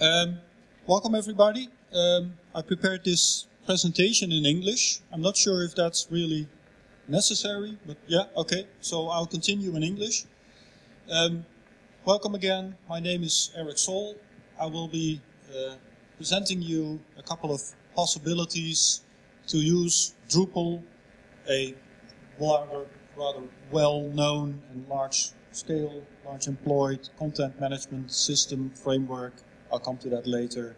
Um, welcome everybody. Um, I prepared this presentation in English. I'm not sure if that's really necessary, but yeah, okay. So I'll continue in English. Um, welcome again. My name is Eric Sol. I will be uh, presenting you a couple of possibilities to use Drupal, a rather, rather well-known and large-scale, large-employed content management system framework. I'll come to that later.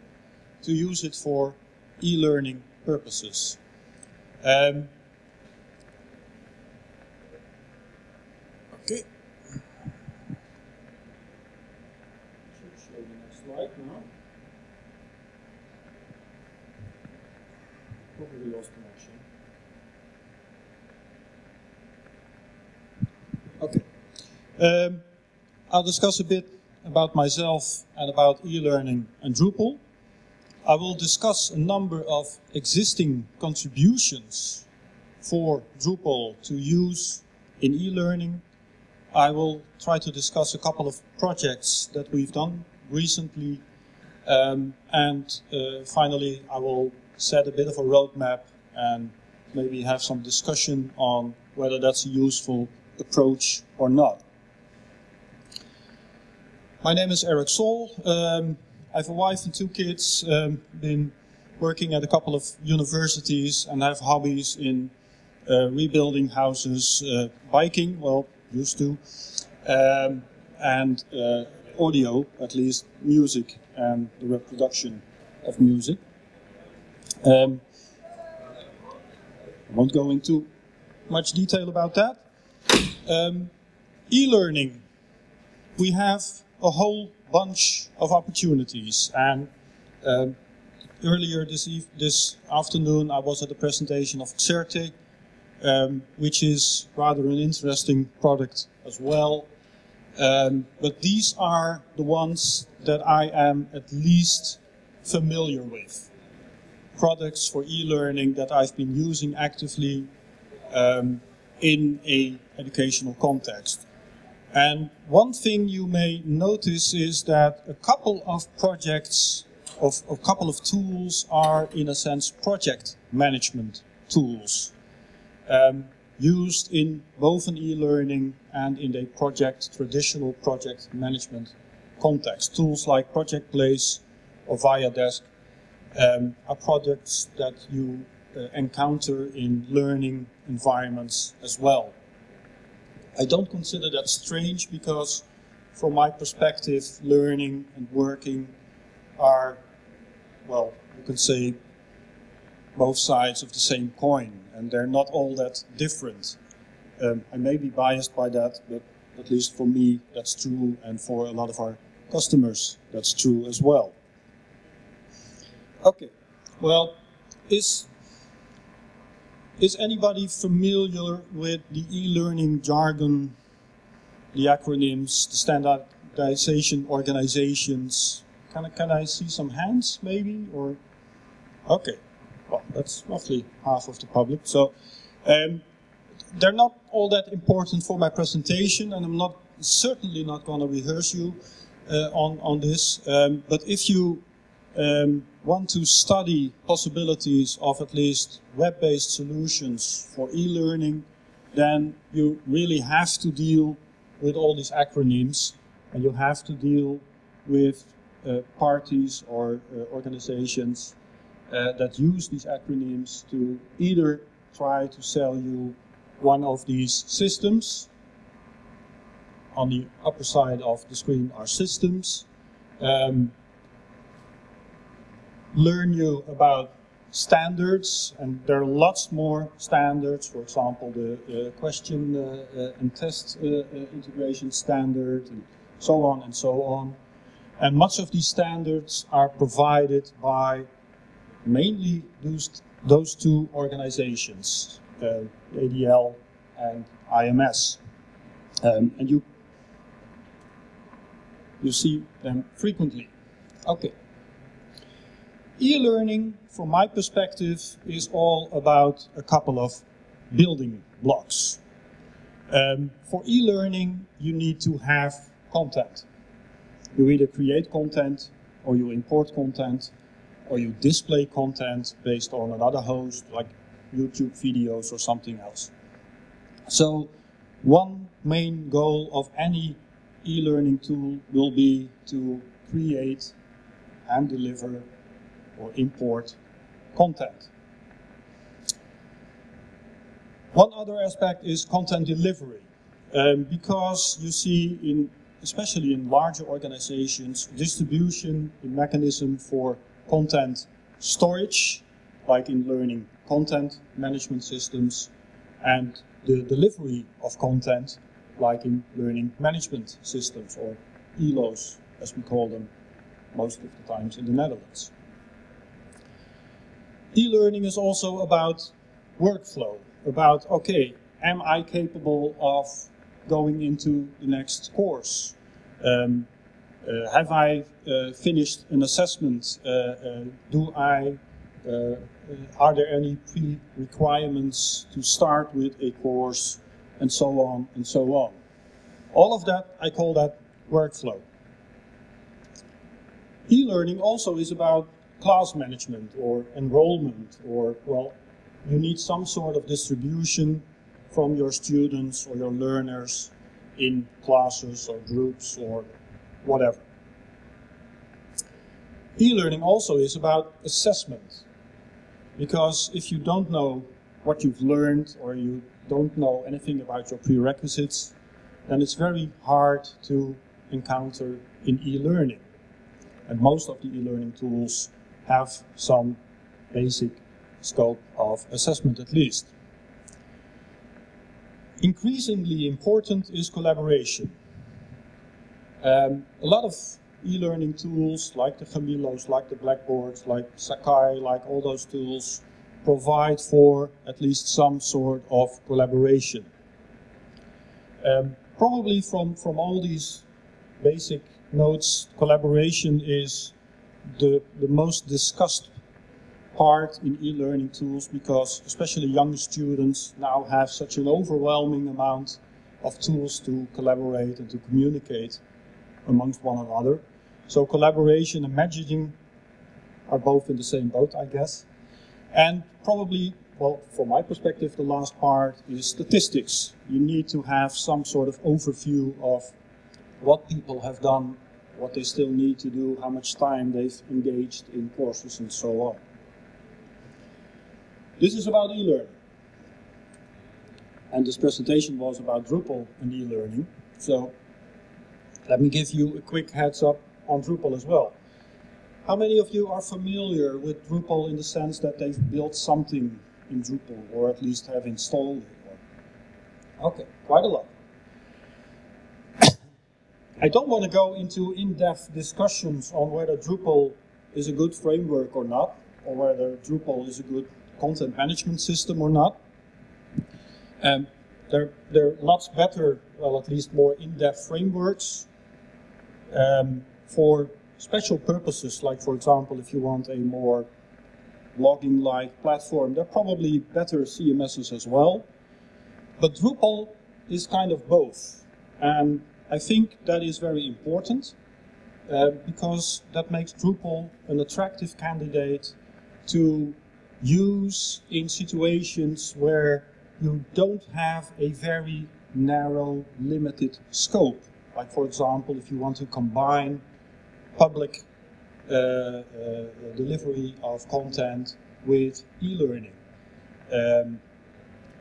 To use it for e-learning purposes. Um, okay. Show the next slide now. Probably lost connection. Okay. Um, I'll discuss a bit about myself and about e-learning and Drupal. I will discuss a number of existing contributions for Drupal to use in e-learning. I will try to discuss a couple of projects that we've done recently. Um, and uh, finally, I will set a bit of a roadmap and maybe have some discussion on whether that's a useful approach or not. My name is Eric Sol. Um, I have a wife and two kids. Um, been working at a couple of universities and have hobbies in uh, rebuilding houses, uh, biking, well, used to, um, and uh, audio, at least music and the reproduction of music. Um, I won't go into much detail about that. Um, e-learning. We have a whole bunch of opportunities. And um, earlier this, this afternoon, I was at a presentation of Xerte, um, which is rather an interesting product as well. Um, but these are the ones that I am at least familiar with. Products for e-learning that I've been using actively um, in a educational context. And one thing you may notice is that a couple of projects, of a couple of tools are in a sense project management tools. Um, used in both an e-learning and in a project, traditional project management context. Tools like Projectplace or Viadesk um, are products that you uh, encounter in learning environments as well. I don't consider that strange because, from my perspective, learning and working are, well, you can say, both sides of the same coin, and they're not all that different. Um, I may be biased by that, but at least for me, that's true, and for a lot of our customers, that's true as well. Okay, well, is is anybody familiar with the e-learning jargon, the acronyms, the standardization organizations? Can I, can I see some hands maybe? Or Okay, well, that's roughly half of the public. So um, they're not all that important for my presentation, and I'm not certainly not going to rehearse you uh, on, on this. Um, but if you um, want to study possibilities of at least web-based solutions for e-learning, then you really have to deal with all these acronyms and you have to deal with uh, parties or uh, organizations uh, that use these acronyms to either try to sell you one of these systems. On the upper side of the screen are systems. Um, learn you about standards, and there are lots more standards. For example, the uh, question uh, uh and test uh, uh, integration standard, and so on and so on. And much of these standards are provided by mainly those, those two organizations, ADL and IMS. Um, and you you see them frequently. Okay. E-learning, from my perspective, is all about a couple of building blocks. Um, for e-learning, you need to have content. You either create content or you import content, or you display content based on another host, like YouTube videos or something else. So one main goal of any e-learning tool will be to create and deliver or import content. One other aspect is content delivery. Um, because you see in especially in larger organizations, distribution the mechanism for content storage, like in learning content management systems, and the delivery of content, like in learning management systems, or ELOs, as we call them most of the times in the Netherlands. E-learning is also about workflow, about, okay, am I capable of going into the next course? Um, uh, have I uh, finished an assessment? Uh, uh do I, uh, uh, are there any pre-requirements to start with a course and so on and so on? All of that, I call that workflow. E-learning also is about class management or enrollment or, well, you need some sort of distribution from your students or your learners in classes or groups or whatever. E-learning also is about assessment. Because if you don't know what you've learned or you don't know anything about your prerequisites, then it's very hard to encounter in e-learning. And most of the e-learning tools have some basic scope of assessment at least. Increasingly important is collaboration. Um, a lot of e-learning tools like the Gamilos, like the Blackboards, like Sakai, like all those tools provide for at least some sort of collaboration. Um, probably from, from all these basic notes, collaboration is the, the most discussed part in e-learning tools because especially young students now have such an overwhelming amount of tools to collaborate and to communicate amongst one another. So collaboration and messaging are both in the same boat, I guess. And probably, well, from my perspective, the last part is statistics. You need to have some sort of overview of what people have done, what they still need to do, how much time they've engaged in courses and so on. This is about e-learning. And this presentation was about Drupal and e-learning. So let me give you a quick heads up on Drupal as well. How many of you are familiar with Drupal in the sense that they've built something in Drupal or at least have installed it? Okay, quite a lot. I don't want to go into in-depth discussions on whether Drupal is a good framework or not, or whether Drupal is a good content management system or not. Um, there, there are lots better, well, at least more in-depth frameworks um, for special purposes, like for example, if you want a more blogging-like platform, there are probably better CMSs as well. But Drupal is kind of both. And I think that is very important uh, because that makes Drupal an attractive candidate to use in situations where you don't have a very narrow, limited scope. Like, for example, if you want to combine public uh, uh, delivery of content with e-learning. Um,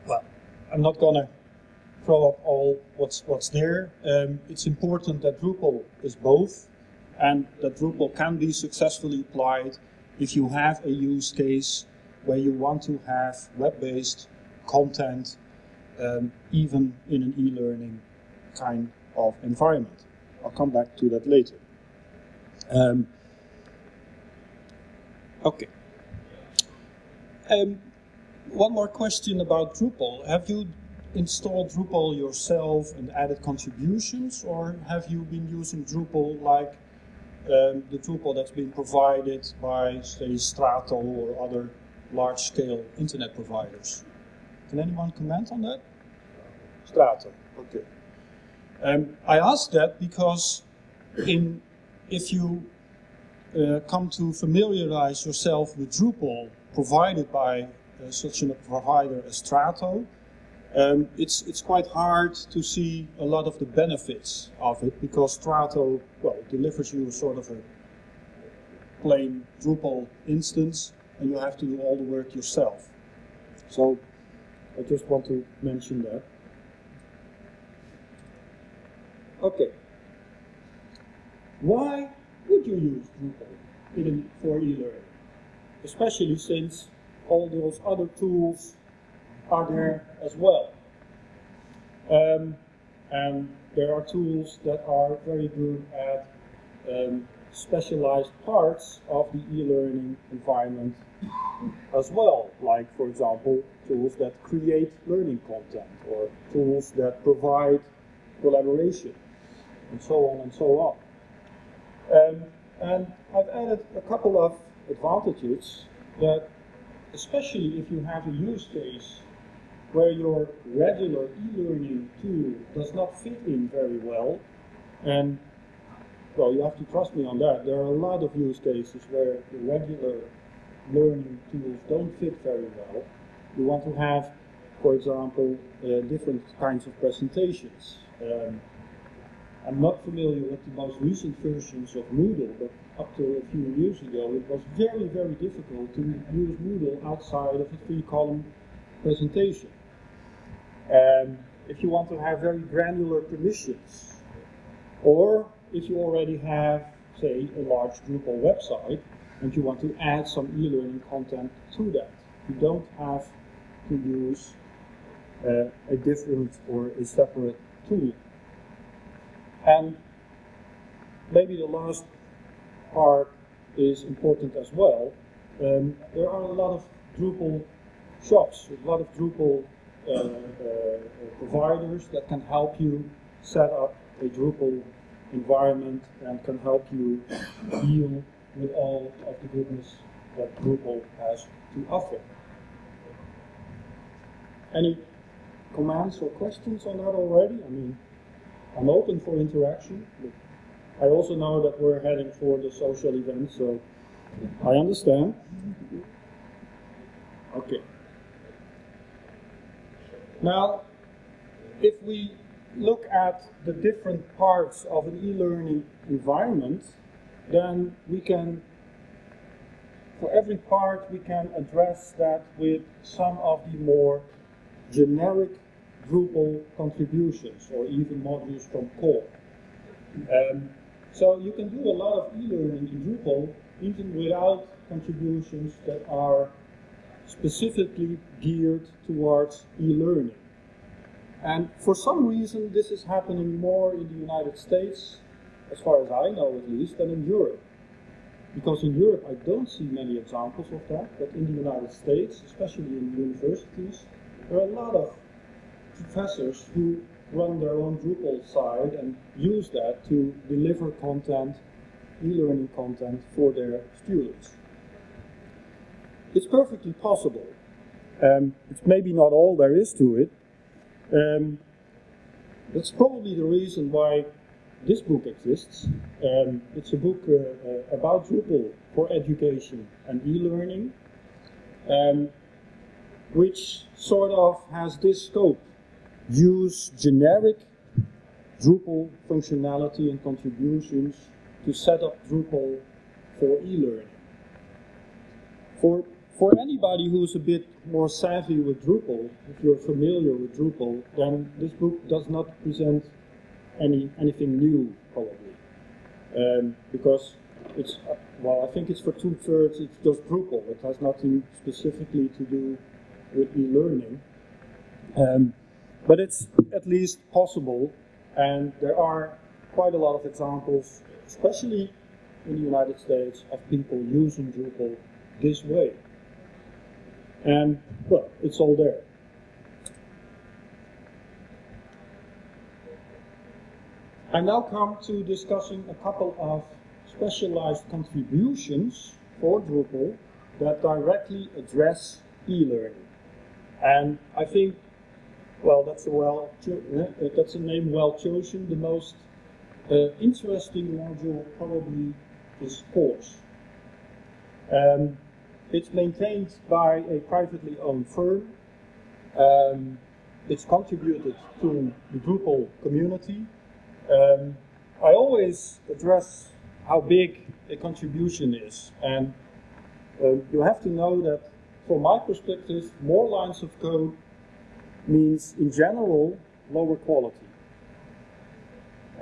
well, I'm not going to throw up all what's, what's there. Um, it's important that Drupal is both and that Drupal can be successfully applied if you have a use case where you want to have web-based content um, even in an e-learning kind of environment. I'll come back to that later. Um, okay. Um, one more question about Drupal. Have you installed Drupal yourself and added contributions, or have you been using Drupal like um, the Drupal that's been provided by, say, Strato or other large-scale internet providers. Can anyone comment on that? Strato, okay. Um, I ask that because in, if you uh, come to familiarize yourself with Drupal provided by uh, such a provider as Strato, um, it's, it's quite hard to see a lot of the benefits of it because Strato, well, delivers you sort of a plain Drupal instance and you have to do all the work yourself. So I just want to mention that. Okay. Why would you use Drupal in, for e-learning? Especially since all those other tools are there as well. Um, and there are tools that are very good at um, specialized parts of the e-learning environment as well, like for example tools that create learning content or tools that provide collaboration and so on and so on. Um, and I've added a couple of advantages that especially if you have a use case where your regular e-learning tool does not fit in very well, and well, you have to trust me on that. There are a lot of use cases where the regular learning tools don't fit very well. You want to have, for example, uh, different kinds of presentations. Um, I'm not familiar with the most recent versions of Moodle, but up to a few years ago, it was very, very difficult to use Moodle outside of a three-column presentation. Um, if you want to have very granular permissions, or if you already have, say, a large Drupal website, and you want to add some e-learning content to that. You don't have to use uh, a different or a separate tool. And maybe the last part is important as well. Um, there are a lot of Drupal shops, a lot of Drupal Uh, providers that can help you set up a Drupal environment and can help you deal with all of the goodness that Drupal has to offer. Any comments or questions on that already? I mean, I'm open for interaction. I also know that we're heading for the social event, so I understand. Okay. Now, if we look at the different parts of an e-learning environment, then we can, for every part, we can address that with some of the more generic Drupal contributions or even modules from core. Um, so you can do a lot of e-learning in Drupal even without contributions that are specifically geared towards e-learning. And for some reason, this is happening more in the United States as far as I know at least, than in Europe. Because in Europe I don't see many examples of that, but in the United States, especially in universities, there are a lot of professors who run their own Drupal site and use that to deliver content, e-learning content for their students. It's perfectly possible. Um, it's maybe not all there is to it. Um, that's probably the reason why this book exists. Um, it's a book uh, uh, about Drupal for education and e-learning, um, which sort of has this scope. Use generic Drupal functionality and contributions to set up Drupal for e-learning. For, for anybody who's a bit more savvy with Drupal, if you're familiar with Drupal, then this book does not present any anything new probably, um, because it's well, I think it's for two thirds. It's just Drupal. It has nothing specifically to do with e-learning, um, but it's at least possible, and there are quite a lot of examples, especially in the United States, of people using Drupal this way. And well, it's all there. I now come to discussing a couple of specialized contributions for Drupal that directly address e-learning. And I think, well, that's a well, uh, that's a name well chosen. The most uh, interesting module probably is course. Um, it's maintained by a privately owned firm. Um, it's contributed to the Drupal community. Um, I always address how big a contribution is, and uh, you have to know that from my perspective, more lines of code means in general lower quality.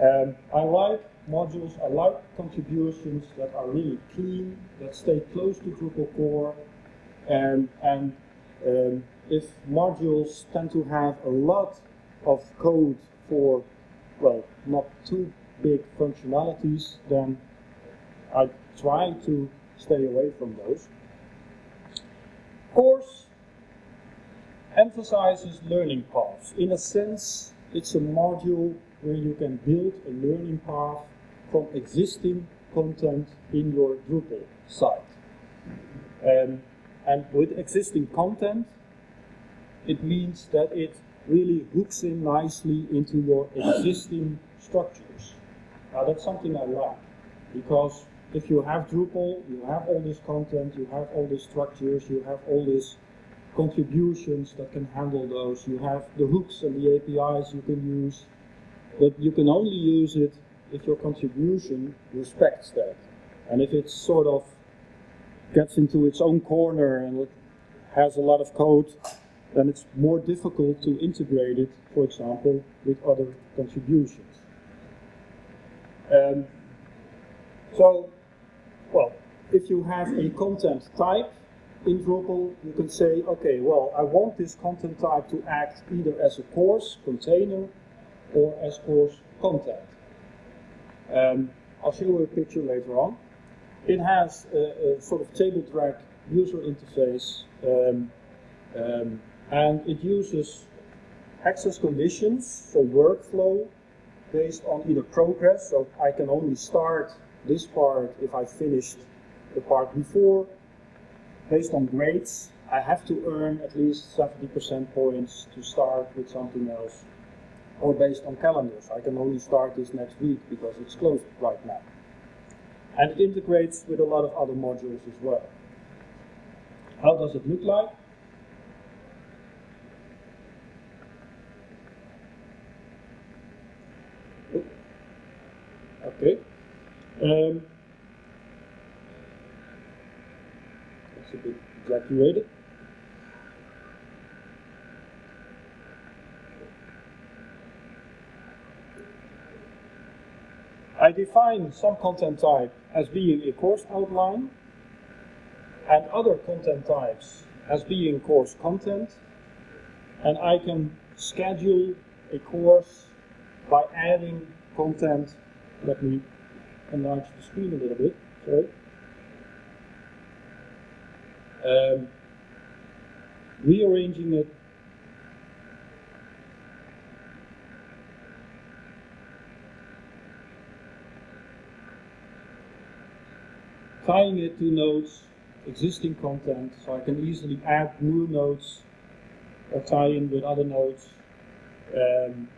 Um, I like modules, allow contributions that are really clean, that stay close to Drupal core, and, and um, if modules tend to have a lot of code for, well, not too big functionalities, then I try to stay away from those. Course emphasizes learning paths. In a sense, it's a module where you can build a learning path from existing content in your Drupal site. Um, and with existing content, it means that it really hooks in nicely into your existing structures. Now that's something I like, because if you have Drupal, you have all this content, you have all these structures, you have all these contributions that can handle those, you have the hooks and the APIs you can use, but you can only use it if your contribution respects that. And if it sort of gets into its own corner and it has a lot of code, then it's more difficult to integrate it, for example, with other contributions. Um, so, well, if you have a content type in Drupal, you can say, okay, well, I want this content type to act either as a course container or as course content. Um, I'll show you a picture later on. It has a, a sort of table drag user interface um, um, and it uses access conditions, so workflow, based on either progress, so I can only start this part if I finished the part before. Based on grades, I have to earn at least 70% points to start with something else or based on calendars. I can only start this next week because it's closed right now. And it integrates with a lot of other modules as well. How does it look like? Okay. Um, it's a bit exaggerated. I define some content type as being a course outline and other content types as being course content. And I can schedule a course by adding content. Let me enlarge the screen a little bit. Sorry. Um, rearranging it tying it to nodes, existing content, so I can easily add new nodes or tie in with other nodes. Um,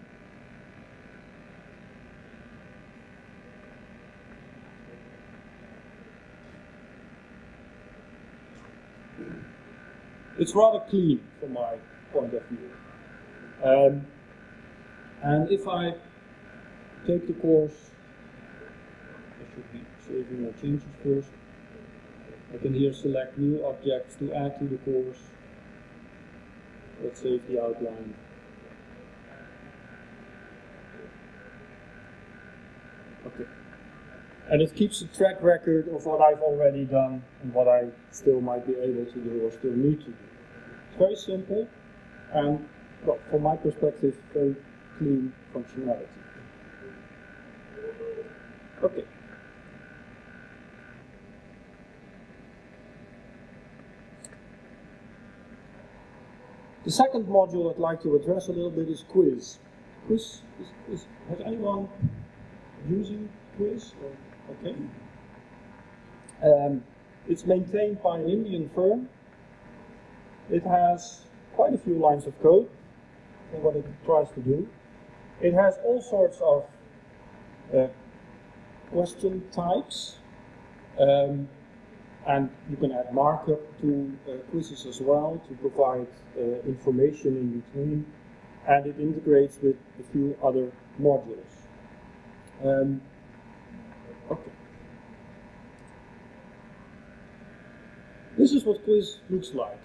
it's rather clean from my point of view. Um, and if I take the course, I should be saving my changes first. I can here select new objects to add to the course. Let's save the outline. Okay. And it keeps a track record of what I've already done and what I still might be able to do or still need to do. It's very simple and, well, from my perspective, very clean functionality. Okay. The second module I'd like to address a little bit is quiz. Quiz, is, is, has anyone using quiz? Or, okay. Um, it's maintained by an Indian firm. It has quite a few lines of code in what it tries to do. It has all sorts of uh, question types. Um, and you can add markup to uh, quizzes as well to provide uh, information in between. And it integrates with a few other modules. Um, okay. This is what quiz looks like.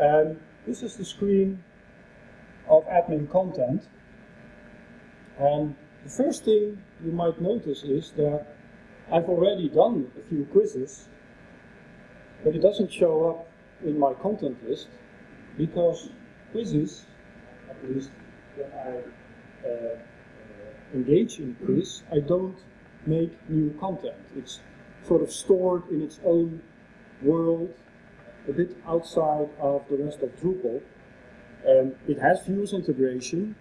Um, this is the screen of admin content. And the first thing you might notice is that I've already done a few quizzes, but it doesn't show up in my content list because quizzes, at least when I uh, uh, engage in quiz, I don't make new content. It's sort of stored in its own world, a bit outside of the rest of Drupal. Um, it has views integration,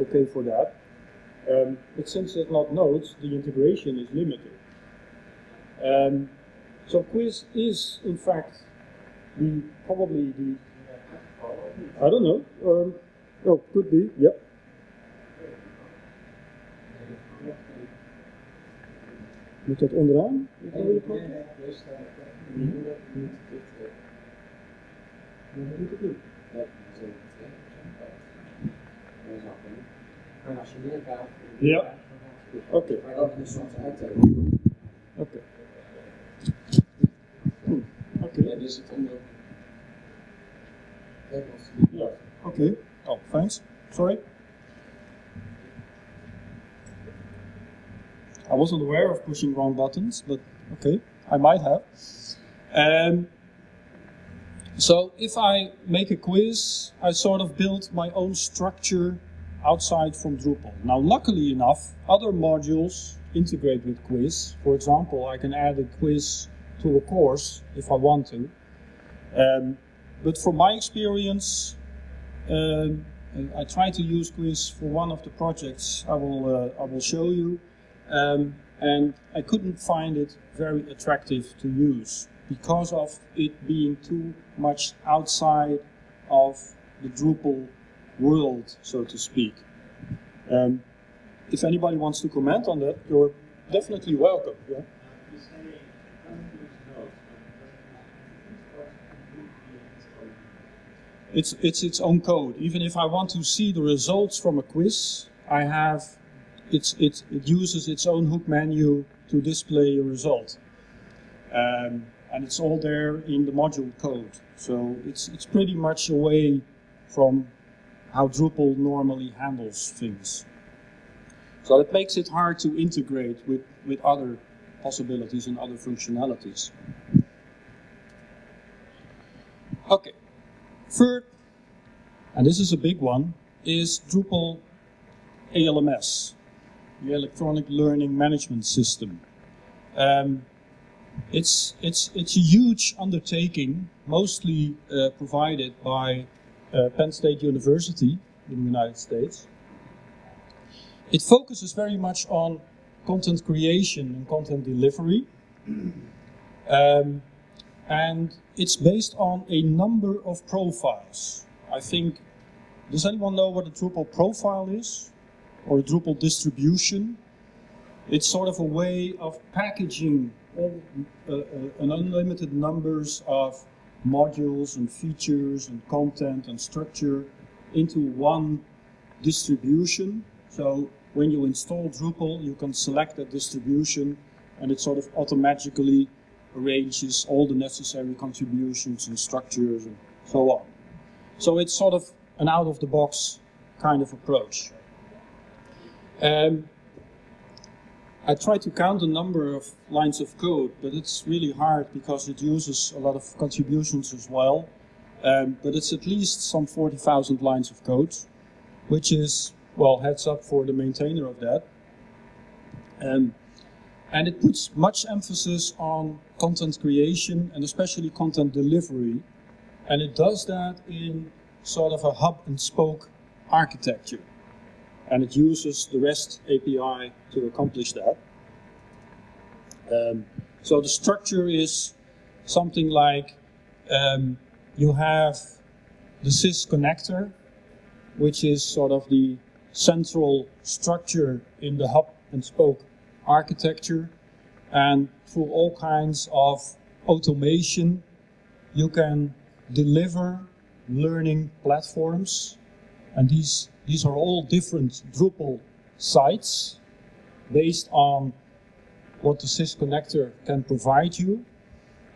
okay for that. Um, but since it's not nodes, the integration is limited. Um, so quiz is, in fact, the probably the I don't know. Um, oh, could be. Yep. Moet dat onderaan? Nee, En als je meer gaat, Ja. Oké. maar dat is soms uittekenen. Oké. Oké. Ja, dus het onder. Ja. Oké. Oh, thanks. Sorry. I wasn't aware of pushing wrong buttons, but okay, I might have. Um, so if I make a quiz, I sort of build my own structure outside from Drupal. Now, luckily enough, other modules integrate with quiz. For example, I can add a quiz to a course if I want to. Um, but from my experience, um, I try to use quiz for one of the projects I will uh, I will show you, um, and I couldn't find it very attractive to use because of it being too much outside of the Drupal world, so to speak. Um, if anybody wants to comment on that, you're definitely welcome. Yeah? It's, it's its own code. Even if I want to see the results from a quiz, I have it's, it, it uses its own hook menu to display a result. Um, and it's all there in the module code. So it's, it's pretty much away from how Drupal normally handles things. So that makes it hard to integrate with, with other possibilities and other functionalities. Okay, third, and this is a big one, is Drupal ELMS, the Electronic Learning Management System. Um, it's, it's, it's a huge undertaking, mostly uh, provided by uh, Penn State University in the United States. It focuses very much on content creation and content delivery. Um, and it's based on a number of profiles. I think, does anyone know what a Drupal profile is? Or a Drupal distribution? It's sort of a way of packaging all, uh, uh, an unlimited numbers of modules and features and content and structure into one distribution. So when you install Drupal, you can select that distribution and it sort of automatically arranges all the necessary contributions and structures and so on. So it's sort of an out of the box kind of approach. Um, I tried to count the number of lines of code, but it's really hard because it uses a lot of contributions as well. Um, but it's at least some 40,000 lines of code, which is, well, heads up for the maintainer of that. Um, and it puts much emphasis on content creation and especially content delivery. And it does that in sort of a hub and spoke architecture and it uses the REST API to accomplish that. Um, so the structure is something like um, you have the CIS connector, which is sort of the central structure in the hub and spoke architecture. And through all kinds of automation, you can deliver learning platforms. And these, these are all different Drupal sites based on what the CIS connector can provide you.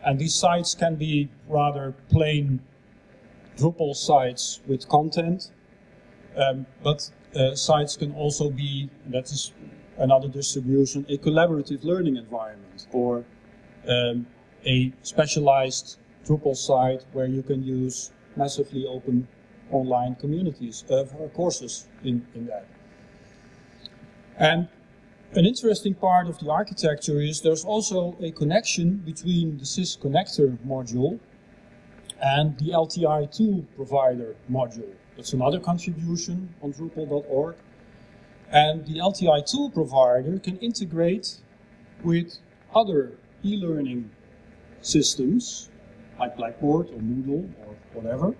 And these sites can be rather plain Drupal sites with content, um, but uh, sites can also be, that is another distribution, a collaborative learning environment or um, a specialized Drupal site where you can use massively open online communities, uh, courses in, in that. And an interesting part of the architecture is there's also a connection between the CIS connector module and the LTI2 provider module. That's another contribution on Drupal.org. And the LTI2 provider can integrate with other e-learning systems like Blackboard or Moodle or whatever.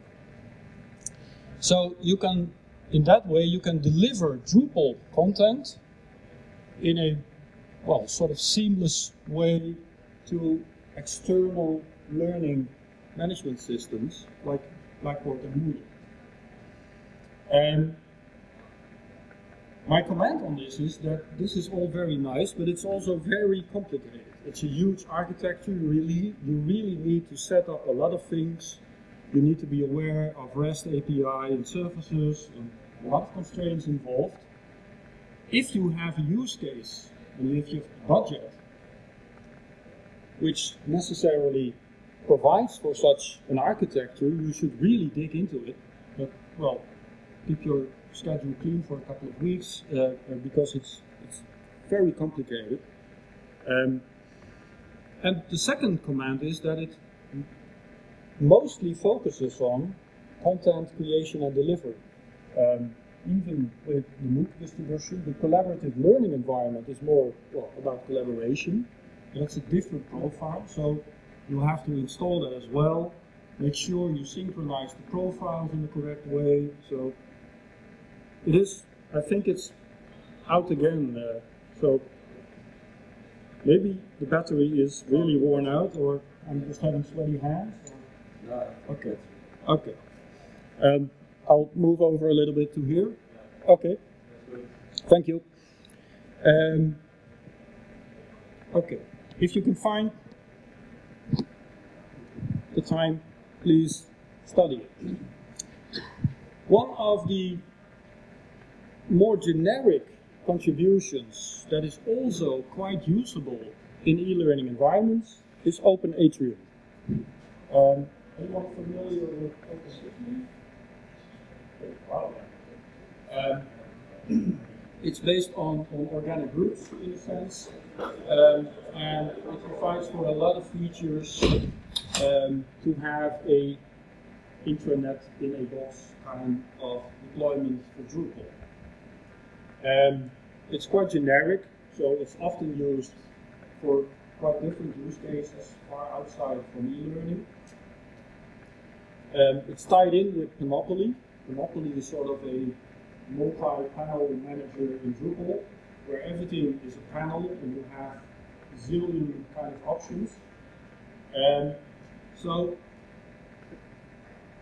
So you can, in that way, you can deliver Drupal content in a, well, sort of seamless way to external learning management systems like Blackboard and Moodle. And my comment on this is that this is all very nice, but it's also very complicated. It's a huge architecture. You really, you really need to set up a lot of things. You need to be aware of REST API and services and a lot of constraints involved. If you have a use case and if you have a budget, which necessarily provides for such an architecture, you should really dig into it. But, well, keep your schedule clean for a couple of weeks uh, uh, because it's, it's very complicated. Um, and the second command is that it mostly focuses on content creation and delivery. Um, even with the MOOC distribution, the collaborative learning environment is more well, about collaboration. That's a different profile, so you have to install that as well. Make sure you synchronize the profiles in the correct way. So it is, I think it's out again. Uh, so maybe the battery is really worn out, or I'm just having sweaty hands. No. Okay. Okay. Um, I'll move over a little bit to here. Okay. Thank you. Um, okay. If you can find the time, please study it. One of the more generic contributions that is also quite usable in e-learning environments is Open Atrium. Um, anyone familiar with Open Wow. Um, it's based on, on organic groups in a sense, um, and it provides for a lot of features um, to have a intranet in a box kind of deployment for Drupal. Um, it's quite generic, so it's often used for quite different use cases far outside from e-learning. Um, it's tied in with Panopoly. Panopoly is sort of a multi-panel manager in Drupal, where everything is a panel and you have zillion kind of options. Um, so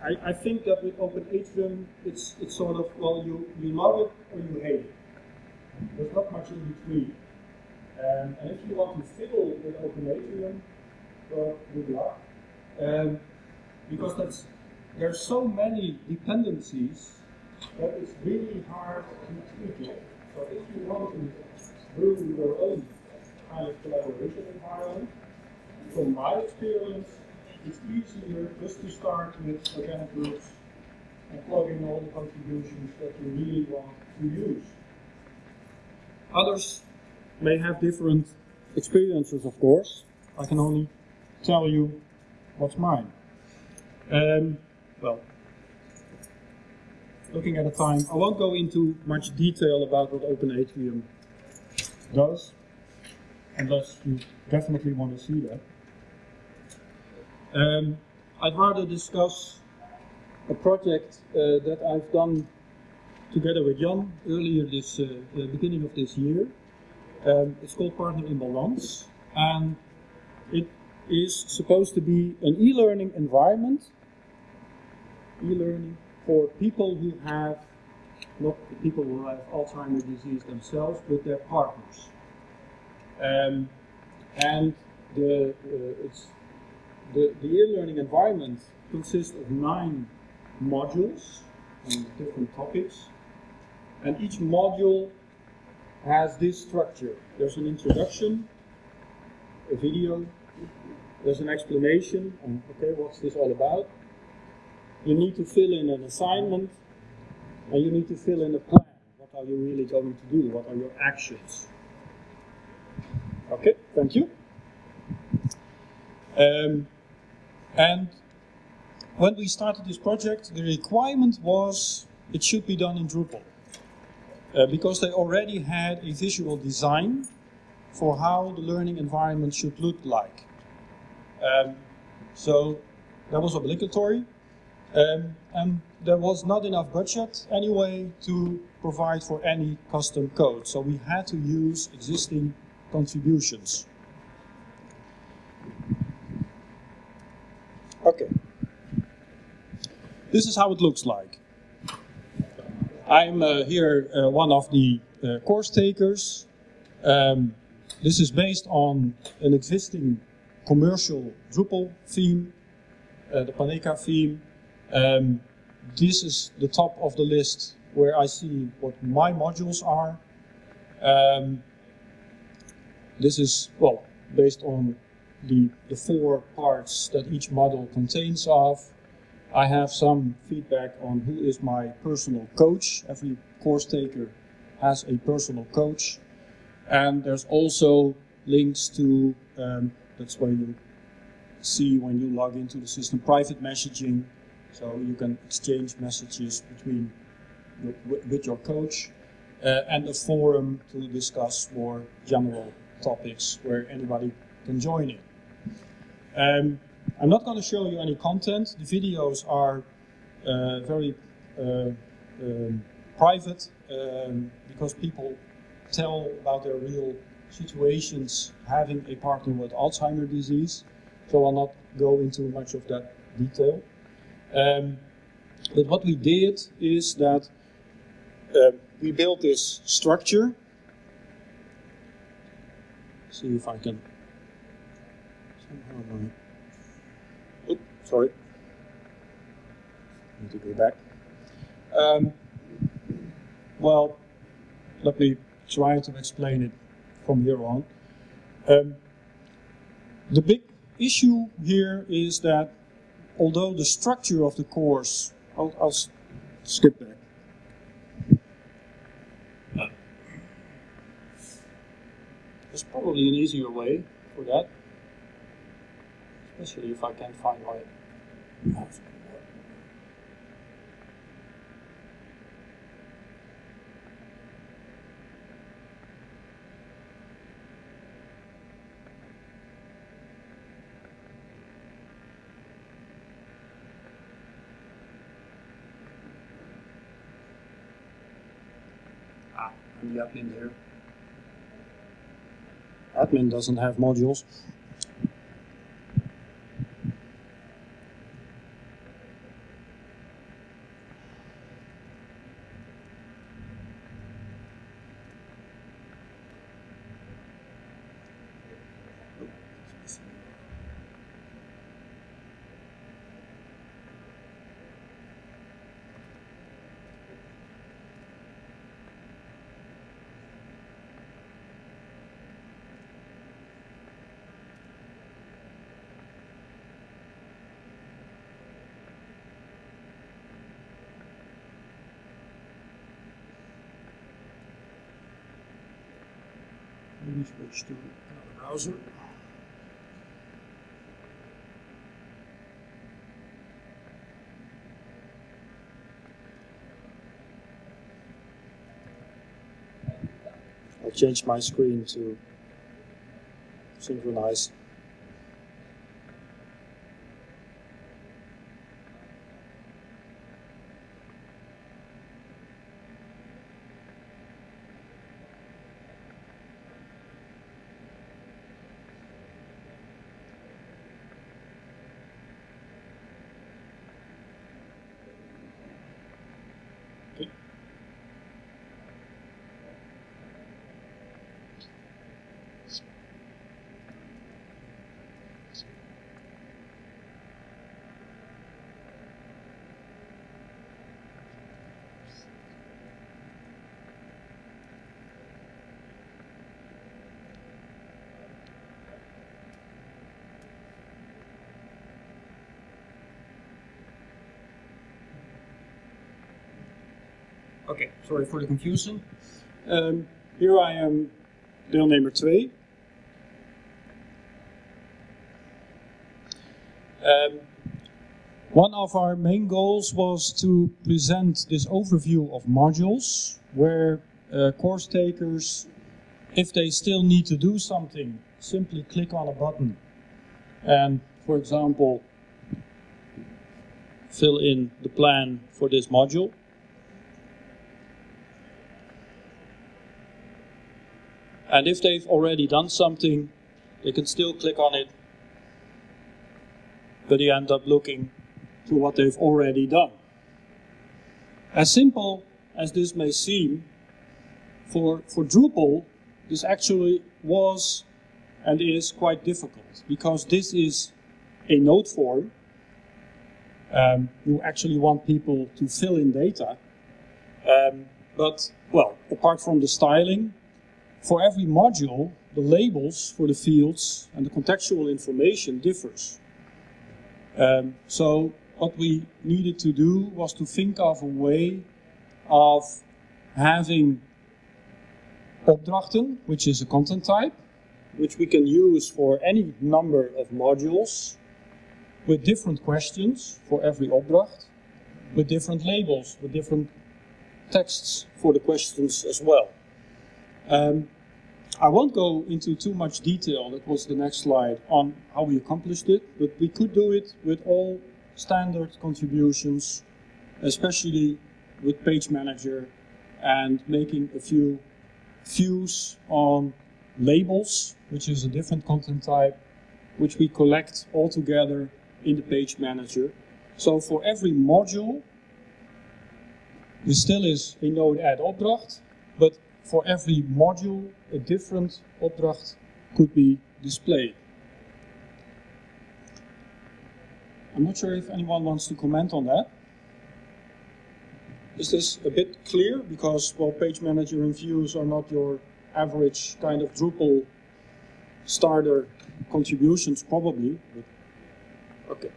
I, I think that with Open Atrium, it's it's sort of well, you you love it or you hate it. There's not much in between. Um, and if you want to fiddle with OpenAtrium, well, good luck. Um, because that's there's so many dependencies that it's really hard to tweak it. So if you want to do your own kind of collaboration environment, from my experience, it's easier just to start with organic groups and plug in all the contributions that you really want to use. Others may have different experiences, of course. I can only tell you what's mine. Um, well, looking at the time, I won't go into much detail about what Open Atrium does, unless you definitely want to see that. Um, I'd rather discuss a project uh, that I've done together with Jan earlier this uh, uh, beginning of this year. Um, it's called Partner in Balance, and it is supposed to be an e-learning environment, e-learning for people who have, not the people who have Alzheimer's disease themselves, but their partners. Um, and the, uh, it's, the, the e-learning environment consists of nine modules on different topics. And each module has this structure. There's an introduction, a video, there's an explanation on, okay, what's this all about? You need to fill in an assignment, and you need to fill in a plan. What are you really going to do? What are your actions? Okay, thank you. Um, and when we started this project, the requirement was it should be done in Drupal. Uh, because they already had a visual design for how the learning environment should look like. Um, so that was obligatory. Um, and there was not enough budget anyway to provide for any custom code. So we had to use existing contributions. Okay. This is how it looks like. I'm uh, here uh, one of the uh, course takers. Um, this is based on an existing commercial Drupal theme, the Paneka theme. Um, this is the top of the list where I see what my modules are. Um, this is, well, based on the, the four parts that each module contains of. I have some feedback on who is my personal coach. Every course taker has a personal coach. And there's also links to, um, that's where you see when you log into the system, private messaging. So you can exchange messages between your, with your coach uh, and a forum to discuss more general topics where anybody can join in. Um, I'm not going to show you any content. The videos are uh, very uh, um, private um, because people tell about their real situations having a partner with Alzheimer's disease. So I'll not go into much of that detail. Um, but what we did is that uh, we built this structure. See if I can somehow sorry. Need to go back. Um, well, let me try to explain it from here on. Um, the big issue here is that although the structure of the course, I'll, I'll skip back. There's probably an easier way for that, especially if I can't find my Ah, I'm the admin here. Admin doesn't have modules. Me switch to another browser. I'll change my screen to synchronize. Okay, sorry for the confusion. Um, here I am, deelnemer 2. Um, one of our main goals was to present this overview of modules where uh, course takers, if they still need to do something, simply click on a button and, for example, fill in the plan for this module. And if they've already done something, they can still click on it, but they end up looking to what they've already done. As simple as this may seem, for, for Drupal, this actually was and is quite difficult because this is a node form. Um, you actually want people to fill in data. Um, but, well, apart from the styling, for every module, the labels for the fields and the contextual information differs. Um, so what we needed to do was to think of a way of having opdrachten, which is a content type, which we can use for any number of modules, with different questions for every opdracht, with different labels, with different texts for the questions as well. Um, I won't go into too much detail, that was the next slide, on how we accomplished it, but we could do it with all standard contributions, especially with Page Manager and making a few views on labels, which is a different content type, which we collect all together in the Page Manager. So for every module, there still is a node add opdracht, but for every module, a different opdracht could be displayed. I'm not sure if anyone wants to comment on that. Is this a bit clear? Because, well, Page Manager and views are not your average kind of Drupal starter contributions, probably. Okay.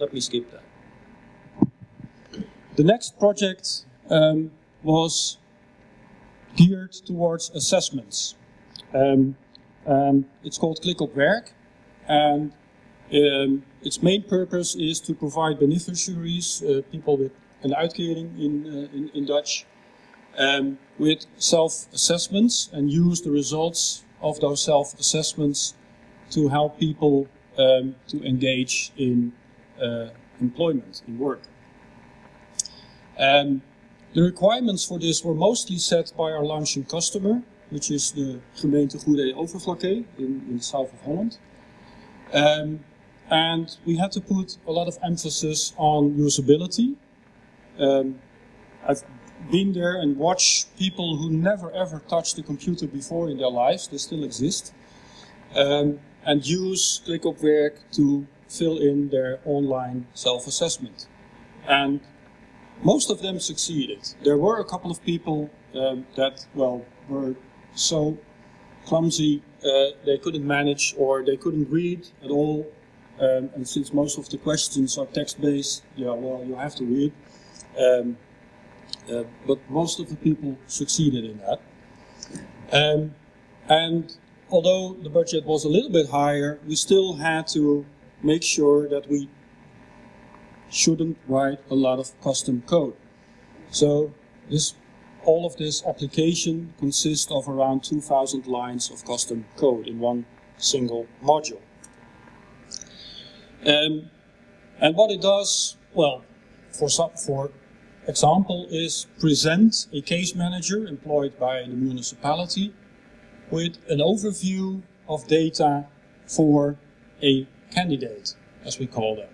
Let me skip that. The next project um, was geared towards assessments. Um, um, it's called Klik op Werk, and um, its main purpose is to provide beneficiaries, uh, people with an uitkering in, uh, in, in, Dutch, um, with self-assessments and use the results of those self-assessments to help people um, to engage in employment, in work. Um, the requirements for this were mostly set by our launching customer, which is the gemeente Goeree-Overflakkee in, in the south of Holland. Um, and we had to put a lot of emphasis on usability. Um, I've been there and watched people who never ever touched a computer before in their lives, they still exist, um, and use Klik op Werk to fill in their online self-assessment. And most of them succeeded. There were a couple of people um, that, well, were so clumsy uh, they couldn't manage or they couldn't read at all. Um, and since most of the questions are text-based, yeah, well, you have to read. Um, uh, but most of the people succeeded in that. Um, and although the budget was a little bit higher, we still had to make sure that we shouldn't write a lot of custom code. So this, all of this application consists of around 2,000 lines of custom code in one single module. Um, and what it does, well, for, some, for example, is present a case manager employed by the municipality with an overview of data for a candidate, as we call them.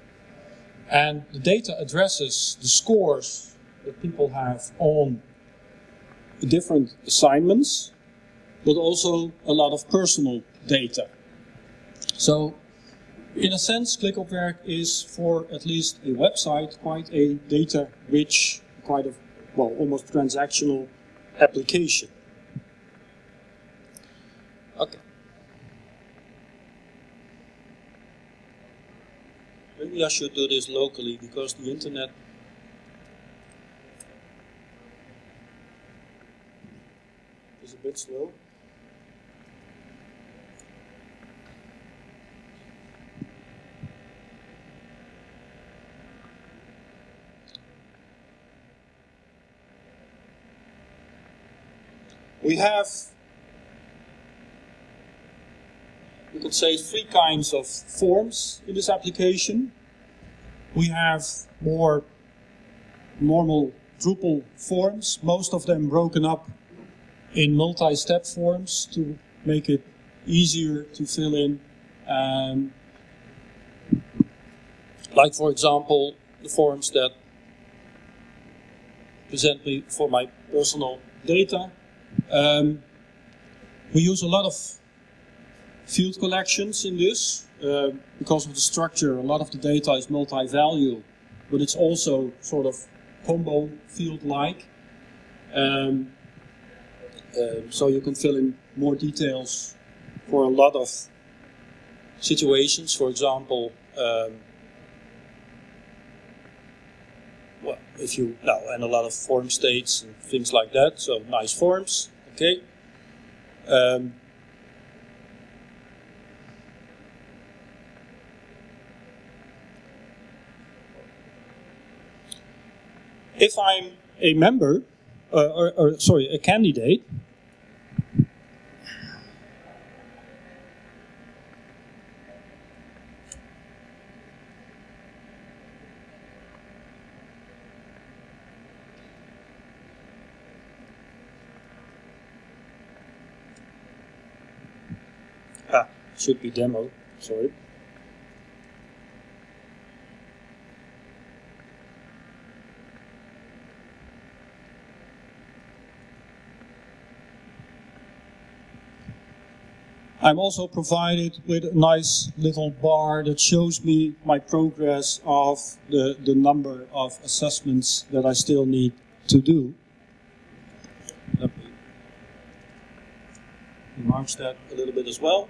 And the data addresses the scores that people have on different assignments, but also a lot of personal data. So, in a sense, Klik op Werk is for at least a website quite a data rich, quite a, well, almost transactional application. Okay. Maybe I should do this locally because the internet is a bit slow. We have, we could say, three kinds of forms in this application. We have more normal Drupal forms, most of them broken up in multi-step forms to make it easier to fill in. Um, like, for example, the forms that present me for my personal data. Um, we use a lot of field collections in this. Uh, because of the structure, a lot of the data is multi-value, but it's also sort of combo field-like. Um, uh, so you can fill in more details for a lot of situations. For example, um, well, if you now and a lot of form states and things like that. So nice forms, okay. Um, if I'm a member, uh, or, or, sorry, a candidate, ah, should be demo, sorry. I'm also provided with a nice little bar that shows me my progress of the, the number of assessments that I still need to do. Let me enlarge that a little bit as well.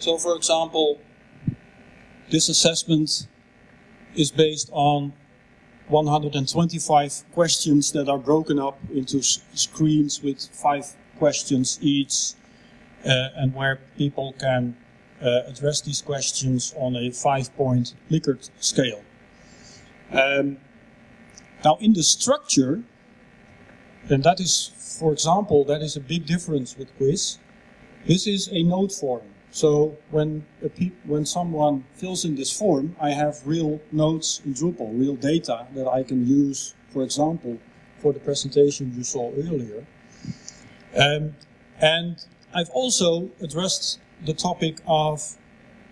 So for example, this assessment is based on 125 questions that are broken up into screens with five questions each, uh, and where people can uh, address these questions on a five-point Likert scale. Um, now, in the structure, and that is, for example, that is a big difference with quiz. This is a node form. So when when someone fills in this form, I have real nodes in Drupal, real data that I can use, for example, for the presentation you saw earlier. Um, and I've also addressed the topic of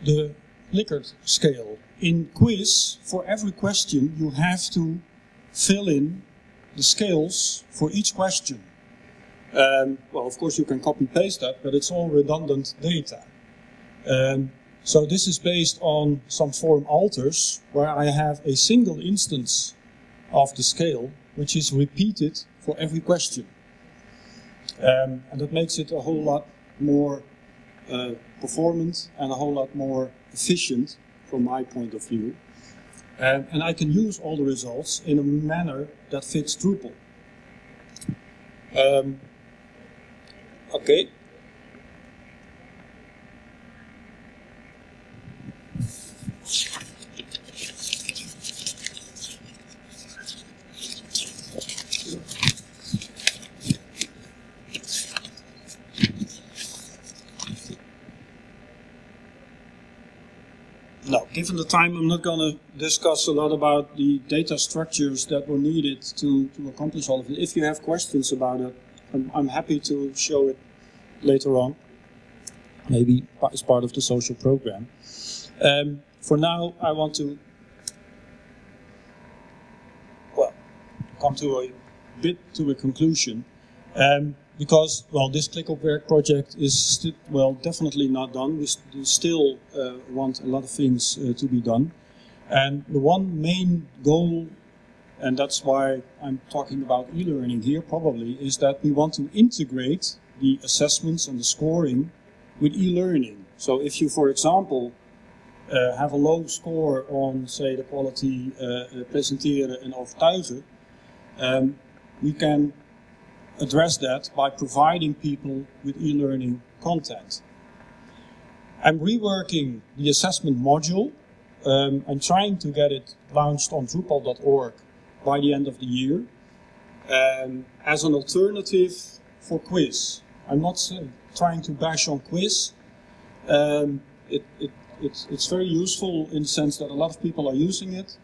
the Likert scale. In quiz, for every question, you have to fill in the scales for each question. Um, well, of course, you can copy and paste that, but it's all redundant data. Um, so this is based on some form alters where I have a single instance of the scale which is repeated for every question. Um, and that makes it a whole lot more uh, performant and a whole lot more efficient from my point of view. Um, and I can use all the results in a manner that fits Drupal. Um, okay, Now, given the time, I'm not going to discuss a lot about the data structures that were needed to, to accomplish all of it. If you have questions about it, I'm, I'm happy to show it later on, maybe as part of the social program. Um, for now, I want to, well, come to a bit to a conclusion. Um, because well, this Klik op Werk project is well definitely not done. We, st still uh, want a lot of things uh, to be done, and the one main goal, and that's why I'm talking about e-learning here probably, is that we want to integrate the assessments and the scoring with e-learning. So if you, for example, uh, have a low score on, say, the quality uh, presenteren en overtuigen, um, we can address that by providing people with e-learning content. I'm reworking the assessment module. Um, I'm trying to get it launched on Drupal.org by the end of the year um, as an alternative for quiz. I'm not uh, trying to bash on quiz. Um, it, it, it's, it's, very useful in the sense that a lot of people are using it.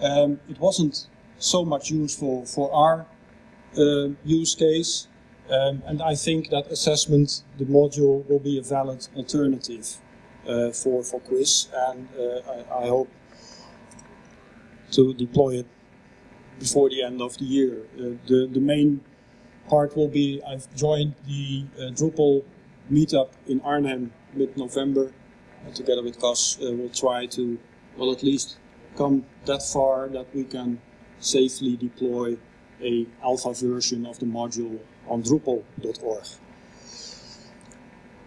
Um, it wasn't so much useful for our uh, use case. Um, and I think that assessment, the module, will be a valid alternative uh, for, for quiz. And uh, I, I, hope to deploy it before the end of the year. Uh, the, the main part will be I've joined the uh, Drupal meetup in Arnhem mid-November. Together with Cas, uh, we'll try to, well, at least come that far that we can safely deploy a alpha version of the module on Drupal.org.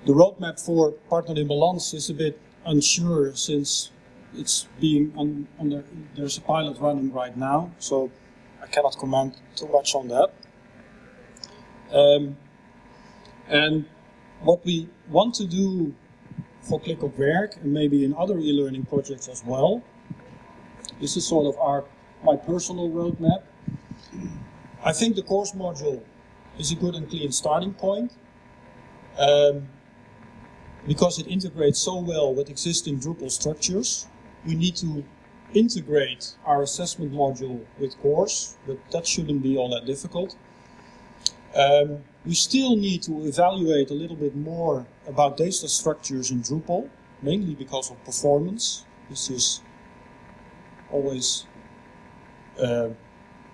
The roadmap for Partner in Balance is a bit unsure since it's being on, under, there's a pilot running right now, so I cannot comment too much on that. Um, and what we want to do for Klik op Werk and maybe in other e-learning projects as well, this is sort of our my personal roadmap. I think the course module is a good and clean starting point um, because it integrates so well with existing Drupal structures. We need to integrate our assessment module with course, but that shouldn't be all that difficult. Um, we still need to evaluate a little bit more about data structures in Drupal, mainly because of performance. This is always uh,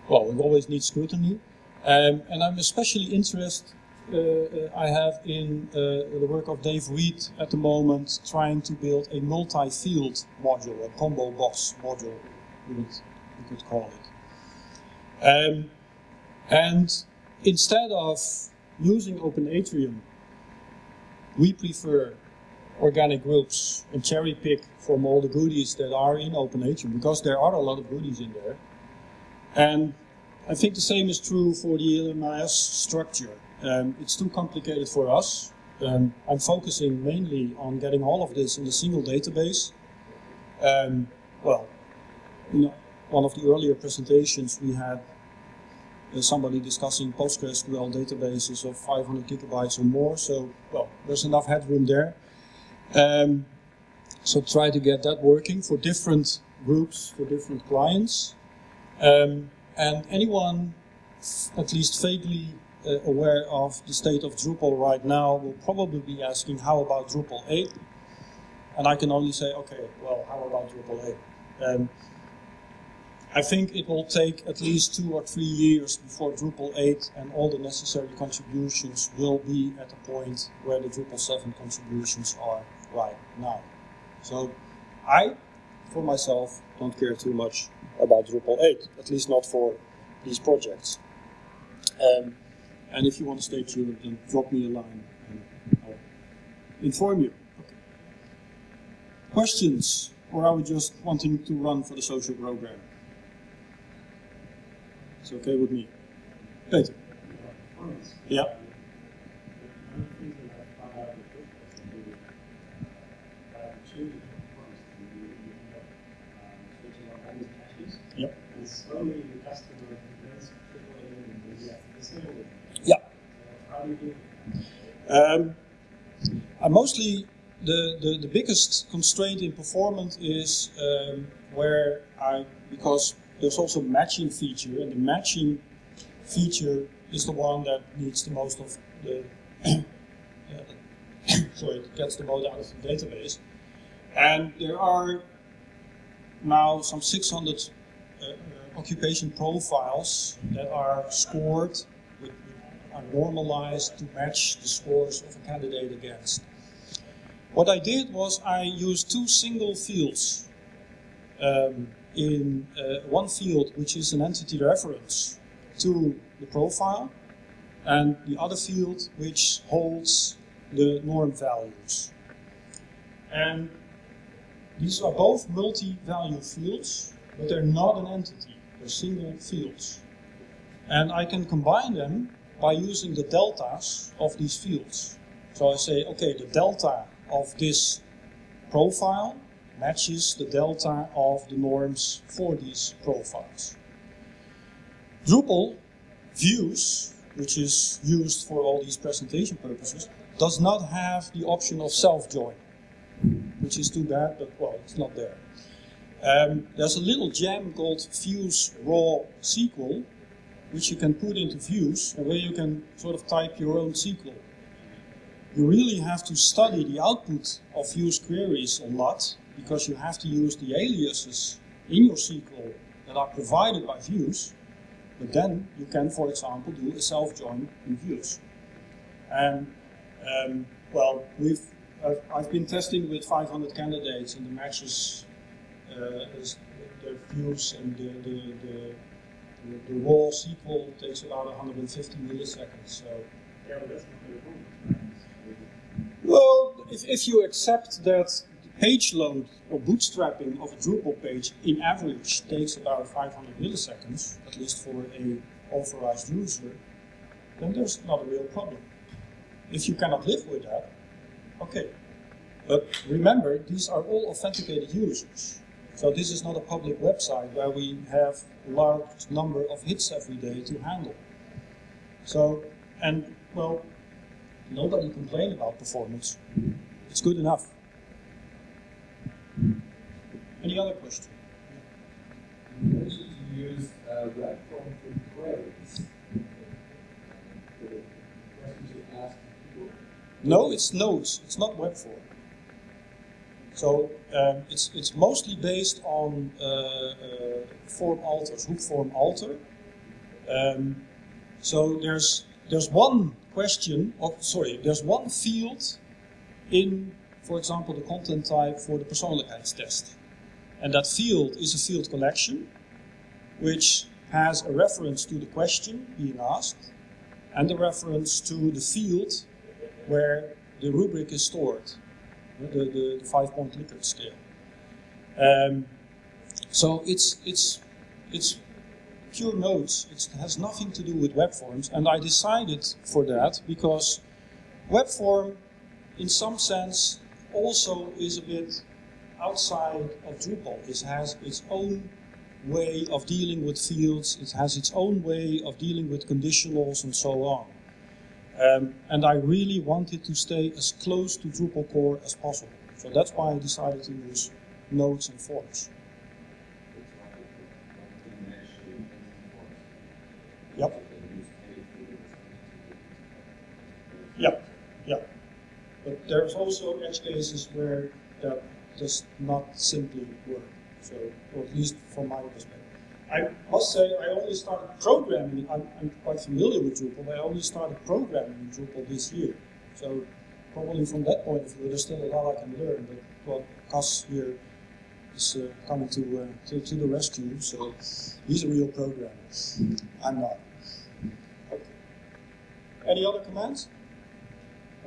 well, it always needs scrutiny. Um, and I'm especially interested, uh, uh, I have in uh, the work of Dave Reid at the moment, trying to build a multi-field module, a combo box module, you, would, you could call it. Um, and instead of using Open Atrium, we prefer organic groups and cherry pick from all the goodies that are in Open Atrium because there are a lot of goodies in there. And I think the same is true for the ELMS structure. Um, it's too complicated for us. Um, I'm focusing mainly on getting all of this in a single database. Um, well, you know, one of the earlier presentations we had uh, somebody discussing PostgreSQL databases of 500 gigabytes or more. So, well, there's enough headroom there. Um, so try to get that working for different groups, for different clients. Um, and anyone at least vaguely uh, aware of the state of Drupal right now will probably be asking, how about Drupal 8? And I can only say, okay, well, how about Drupal 8? Um, I think it will take at least two or three years before Drupal 8 and all the necessary contributions will be at the point where the Drupal 7 contributions are right now. So I, for myself, don't care too much about Drupal 8, at least not for these projects. Um, and if you want to stay tuned, then drop me a line and I'll inform you. Okay. Questions? Or are we just wanting to run for the social program? It's okay with me. Yeah. slowly Yeah. you do um, uh, mostly the, the, the biggest constraint in performance is um, where I, because there's also matching feature, and the matching feature is the one that needs the most of the, sorry, it gets the most out of the database. And there are now some 600 uh, occupation profiles that are scored, with, are normalized to match the scores of a candidate against. What I did was I used two single fields. Um, in uh, one field, which is an entity reference to the profile, and the other field, which holds the norm values. And these are both multi-value fields, but they're not an entity. They're single fields. And I can combine them by using the deltas of these fields. So I say, okay, the delta of this profile matches the delta of the norms for these profiles. Drupal views, which is used for all these presentation purposes, does not have the option of self-join, which is too bad, but well, it's not there. Um, there's a little gem called Views Raw SQL, which you can put into Views, and where you can sort of type your own SQL. You really have to study the output of Views queries a lot, because you have to use the aliases in your SQL that are provided by Views, but then you can, for example, do a self-join in Views. And, um, well, we've, I've, I've, been testing with 500 candidates, and the matches, uh, the views and the, the, the, the, the raw SQL takes about 150 milliseconds. So. Yeah, but that's not Well, if, if you accept that page load or bootstrapping of a Drupal page in average takes about 500 milliseconds, at least for a authorized user, then there's not a real problem. If you cannot live with that, okay. But remember, these are all authenticated users. So this is not a public website where we have a large number of hits every day to handle. So, and well, nobody complained about performance. It's good enough. Any other question? No, it's nodes. It's not web form. So um, it's it's mostly based on uh, uh, form alters, hook form alter. Um, so there's there's one question, or sorry, there's one field in, for example, the content type for the persoonlijkheidstest. And that field is a field collection, which has a reference to the question being asked and a reference to the field where the rubric is stored, the, the, the five-point Likert scale. Um, so it's, it's, it's pure nodes. It has nothing to do with web forms. And I decided for that because web form, in some sense, also is a bit outside of Drupal. It has its own way of dealing with fields, it has its own way of dealing with conditionals and so on. Um, and I really wanted to stay as close to Drupal core as possible. So that's why I decided to use nodes and forms. Yep. Yep, yep. But there's also edge cases where that does not simply work. So, or at least from my perspective. I must say, I only started programming, I'm, I'm quite familiar with Drupal, but I only started programming in Drupal this year. So, probably from that point of view, there's still a lot I can learn, but well, Cas here is uh, coming to, uh, to, to the rescue, so he's a real programmer. I'm not. Okay. Any other comments?